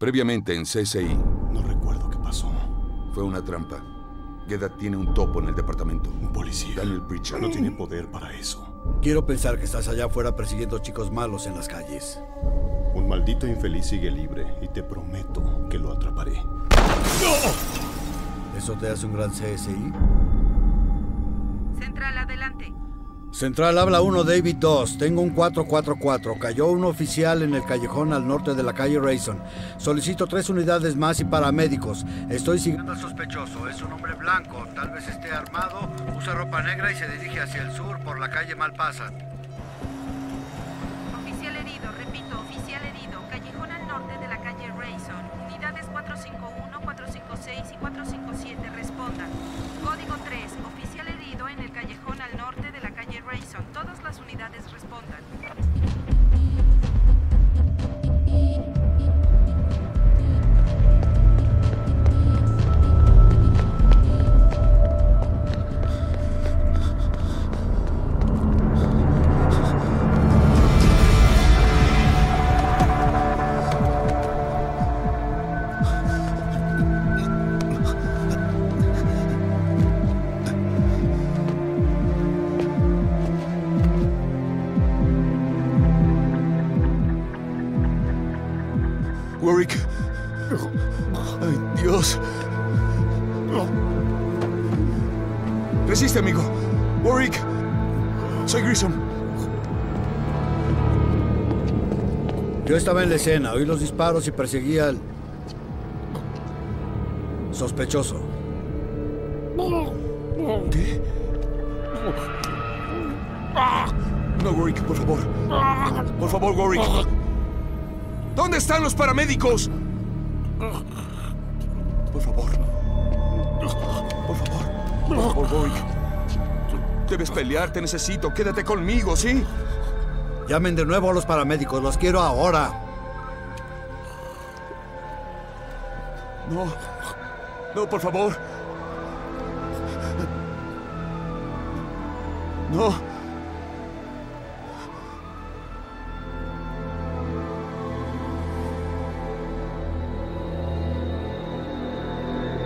Previamente en CSI. No recuerdo qué pasó. Fue una trampa. Gedda tiene un topo en el departamento. Un policía. Daniel Pritchard. No tiene poder para eso. Quiero pensar que estás allá afuera persiguiendo chicos malos en las calles. Un maldito infeliz sigue libre y te prometo que lo atraparé. ¿Eso te hace un gran CSI? Central, habla 1, David 2. Tengo un 444. Cayó un oficial en el callejón al norte de la calle Rayson. Solicito tres unidades más y paramédicos. Estoy siguiendo al sospechoso. Es un hombre blanco. Tal vez esté armado, usa ropa negra y se dirige hacia el sur por la calle Malpasa. Warwick. Ay, Dios. Resiste, amigo. Warwick. Soy Grissom. Yo estaba en la escena, oí los disparos y perseguía al sospechoso. ¿Qué? No, Warwick, por favor. Por favor, Warwick. ¿Dónde están los paramédicos? Por favor. Por favor. Por favor. Debes pelear, te necesito. Quédate conmigo, ¿sí? Llamen de nuevo a los paramédicos, los quiero ahora. No. No, por favor. No.